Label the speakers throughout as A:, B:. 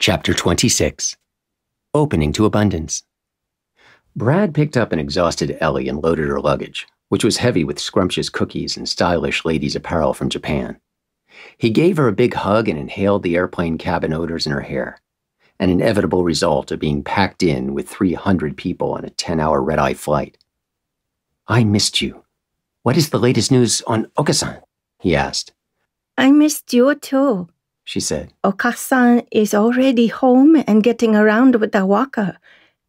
A: Chapter 26 Opening to Abundance. Brad picked up an exhausted Ellie and loaded her luggage, which was heavy with scrumptious cookies and stylish ladies' apparel from Japan. He gave her a big hug and inhaled the airplane cabin odors in her hair, an inevitable result of being packed in with 300 people on a 10 hour red eye flight. I missed you. What is the latest news on Okasan? he asked.
B: I missed you too,
A: she said.
B: Okasan is already home and getting around with the walker,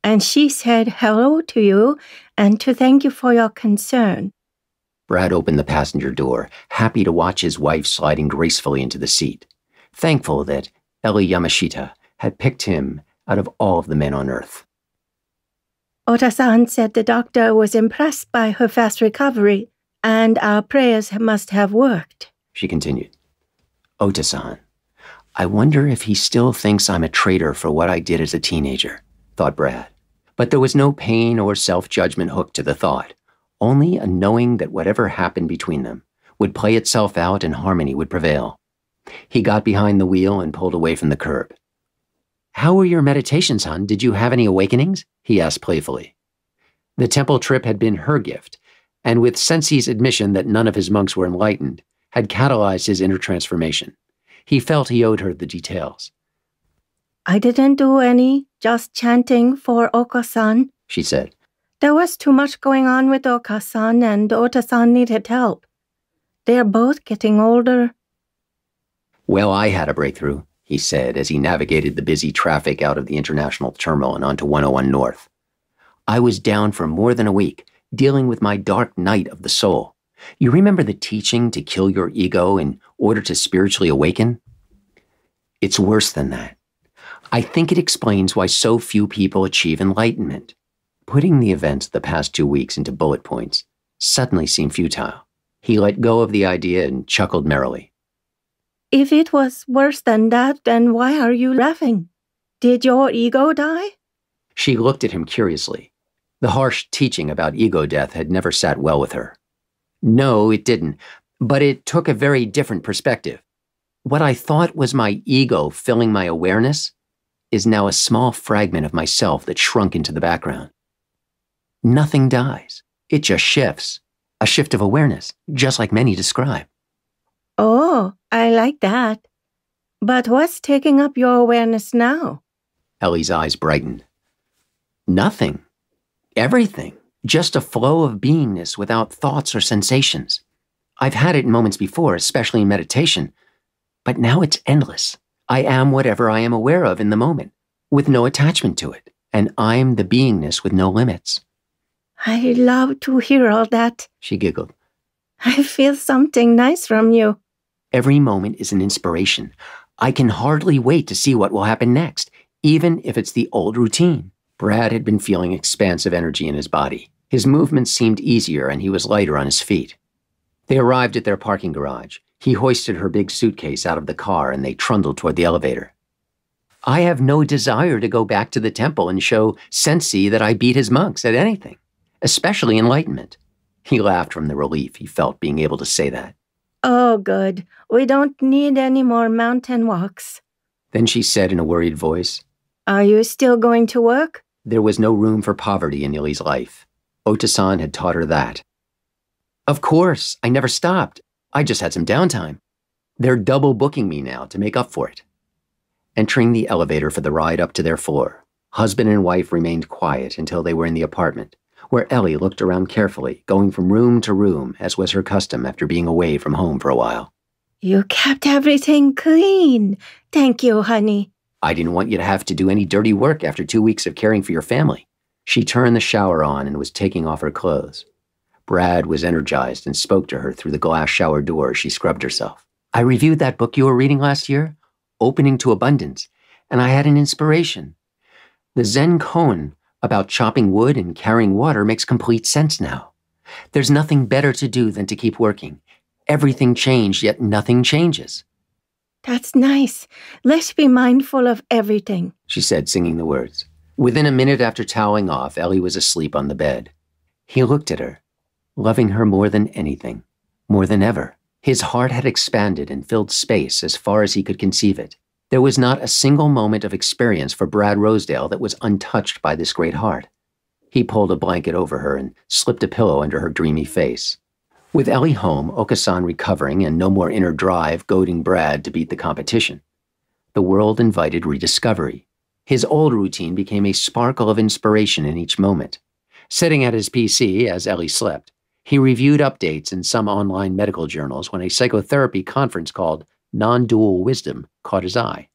B: and she said hello to you and to thank you for your concern.
A: Brad opened the passenger door, happy to watch his wife sliding gracefully into the seat, thankful that Ellie Yamashita had picked him out of all of the men on earth.
B: Ota-san said the doctor was impressed by her fast recovery, and our prayers must have worked,
A: she continued. Ota-san, I wonder if he still thinks I'm a traitor for what I did as a teenager, thought Brad. But there was no pain or self judgment hooked to the thought, only a knowing that whatever happened between them would play itself out and harmony would prevail. He got behind the wheel and pulled away from the curb. How were your meditations, hon? Did you have any awakenings? he asked playfully. The temple trip had been her gift, and with Sensei's admission that none of his monks were enlightened, had catalyzed his inner transformation. He felt he owed her the details.
B: I didn't do any, just chanting for Okasan,
A: she said.
B: There was too much going on with Okasan, and Ota-san needed help. They're both getting older.
A: Well, I had a breakthrough, he said as he navigated the busy traffic out of the international terminal and onto 101 North. I was down for more than a week, dealing with my dark night of the soul. You remember the teaching to kill your ego in order to spiritually awaken? It's worse than that. I think it explains why so few people achieve enlightenment. Putting the events of the past two weeks into bullet points suddenly seemed futile. He let go of the idea and chuckled merrily.
B: If it was worse than that, then why are you laughing? Did your ego die?
A: She looked at him curiously. The harsh teaching about ego death had never sat well with her. No, it didn't, but it took a very different perspective. What I thought was my ego filling my awareness is now a small fragment of myself that shrunk into the background. Nothing dies, it just shifts, a shift of awareness, just like many describe.
B: Oh, I like that. But what's taking up your awareness now?
A: Ellie's eyes brightened. Nothing. Everything. Just a flow of beingness without thoughts or sensations. I've had it in moments before, especially in meditation, but now it's endless. I am whatever I am aware of in the moment, with no attachment to it, and I'm the beingness with no limits.
B: I love to hear all that,
A: she giggled.
B: I feel something nice from you.
A: Every moment is an inspiration. I can hardly wait to see what will happen next, even if it's the old routine. Brad had been feeling expansive energy in his body. His movements seemed easier and he was lighter on his feet. They arrived at their parking garage. He hoisted her big suitcase out of the car and they trundled toward the elevator. I have no desire to go back to the temple and show Sensei that I beat his monks at anything, especially enlightenment. He laughed from the relief he felt being able to say that.
B: Oh, good. We don't need any more mountain walks.
A: Then she said in a worried voice,
B: Are you still going to work?
A: There was no room for poverty in Ellie's life. Ota-san had taught her that. Of course, I never stopped. I just had some downtime. They're double booking me now to make up for it. Entering the elevator for the ride up to their floor, husband and wife remained quiet until they were in the apartment, where Ellie looked around carefully, going from room to room, as was her custom after being away from home for a while.
B: You kept everything clean. Thank you, honey.
A: I didn't want you to have to do any dirty work after two weeks of caring for your family. She turned the shower on and was taking off her clothes. Brad was energized and spoke to her through the glass shower door as she scrubbed herself. I reviewed that book you were reading last year, Opening to Abundance, and I had an inspiration. The Zen koan about chopping wood and carrying water makes complete sense now. There's nothing better to do than to keep working. Everything changed, yet nothing changes.
B: That's nice. Let's be mindful of everything,
A: she said, singing the words. Within a minute after toweling off, Ellie was asleep on the bed. He looked at her, loving her more than anything, more than ever. His heart had expanded and filled space as far as he could conceive it. There was not a single moment of experience for Brad Rosedale that was untouched by this great heart. He pulled a blanket over her and slipped a pillow under her dreamy face. With Ellie home, Okasan recovering, and no more inner drive goading Brad to beat the competition, the world invited rediscovery. His old routine became a sparkle of inspiration in each moment. Sitting at his PC as Ellie slept, he reviewed updates in some online medical journals when a psychotherapy conference called Non Dual Wisdom caught his eye.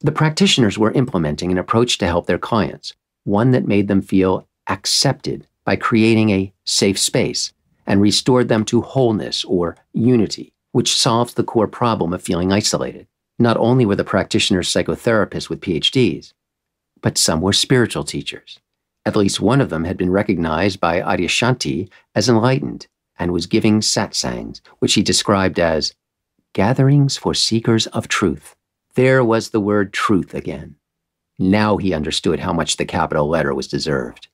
A: The practitioners were implementing an approach to help their clients, one that made them feel accepted by creating a safe space and restored them to wholeness or unity, which solves the core problem of feeling isolated. Not only were the practitioners psychotherapists with PhDs, but some were spiritual teachers. At least one of them had been recognized by Adyashanti as enlightened and was giving satsangs, which he described as gatherings for seekers of truth. There was the word truth again. Now he understood how much the capital letter was deserved.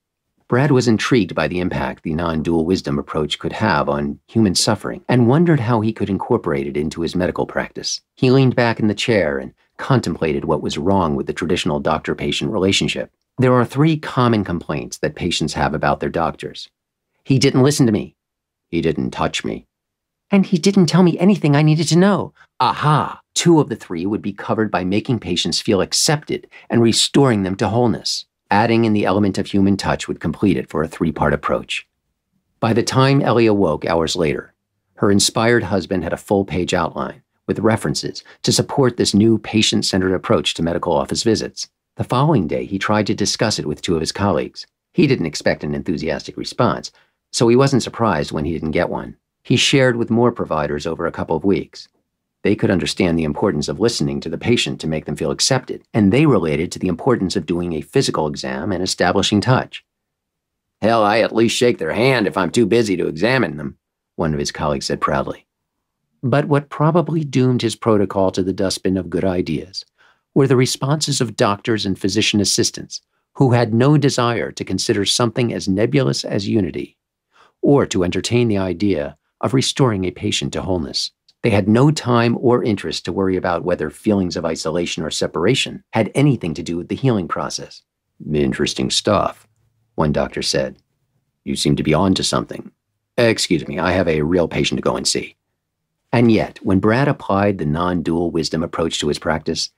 A: Brad was intrigued by the impact the non dual wisdom approach could have on human suffering and wondered how he could incorporate it into his medical practice. He leaned back in the chair and contemplated what was wrong with the traditional doctor patient relationship. There are three common complaints that patients have about their doctors He didn't listen to me. He didn't touch me. And he didn't tell me anything I needed to know. Aha! Two of the three would be covered by making patients feel accepted and restoring them to wholeness. Adding in the element of human touch would complete it for a three part approach. By the time Ellie awoke hours later, her inspired husband had a full page outline with references to support this new patient centered approach to medical office visits. The following day, he tried to discuss it with two of his colleagues. He didn't expect an enthusiastic response, so he wasn't surprised when he didn't get one. He shared with more providers over a couple of weeks. They could understand the importance of listening to the patient to make them feel accepted, and they related to the importance of doing a physical exam and establishing touch. Hell, I at least shake their hand if I'm too busy to examine them, one of his colleagues said proudly. But what probably doomed his protocol to the dustbin of good ideas were the responses of doctors and physician assistants who had no desire to consider something as nebulous as unity, or to entertain the idea of restoring a patient to wholeness. They had no time or interest to worry about whether feelings of isolation or separation had anything to do with the healing process. Interesting stuff, one doctor said. You seem to be on to something. Excuse me, I have a real patient to go and see. And yet, when Brad applied the non dual wisdom approach to his practice,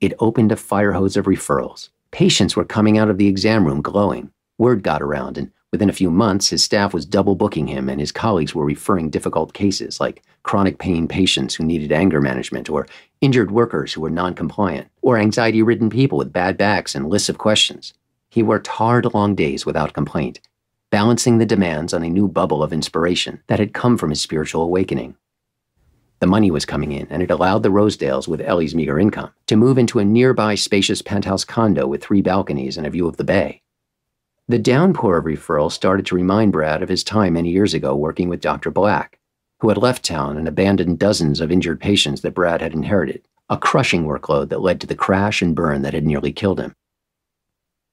A: it opened a fire hose of referrals. Patients were coming out of the exam room glowing. Word got around, and Within a few months, his staff was double booking him, and his colleagues were referring difficult cases like chronic pain patients who needed anger management, or injured workers who were non compliant, or anxiety ridden people with bad backs and lists of questions. He worked hard long days without complaint, balancing the demands on a new bubble of inspiration that had come from his spiritual awakening. The money was coming in, and it allowed the Rosedales, with Ellie's meager income, to move into a nearby spacious penthouse condo with three balconies and a view of the bay. The downpour of referrals started to remind Brad of his time many years ago working with Dr. Black, who had left town and abandoned dozens of injured patients that Brad had inherited, a crushing workload that led to the crash and burn that had nearly killed him.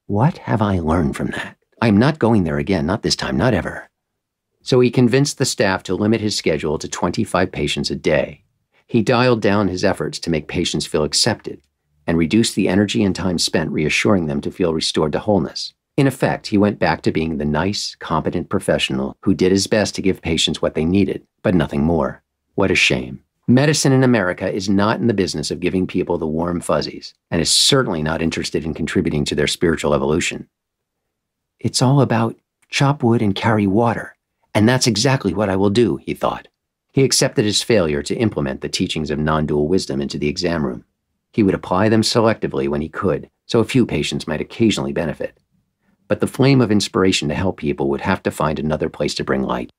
A: What have I learned from that? I'm not going there again, not this time, not ever. So he convinced the staff to limit his schedule to 25 patients a day. He dialed down his efforts to make patients feel accepted and reduced the energy and time spent reassuring them to feel restored to wholeness. In effect, he went back to being the nice, competent professional who did his best to give patients what they needed, but nothing more. What a shame. Medicine in America is not in the business of giving people the warm fuzzies, and is certainly not interested in contributing to their spiritual evolution. It's all about chop wood and carry water, and that's exactly what I will do, he thought. He accepted his failure to implement the teachings of non dual wisdom into the exam room. He would apply them selectively when he could, so a few patients might occasionally benefit but the flame of inspiration to help people would have to find another place to bring light.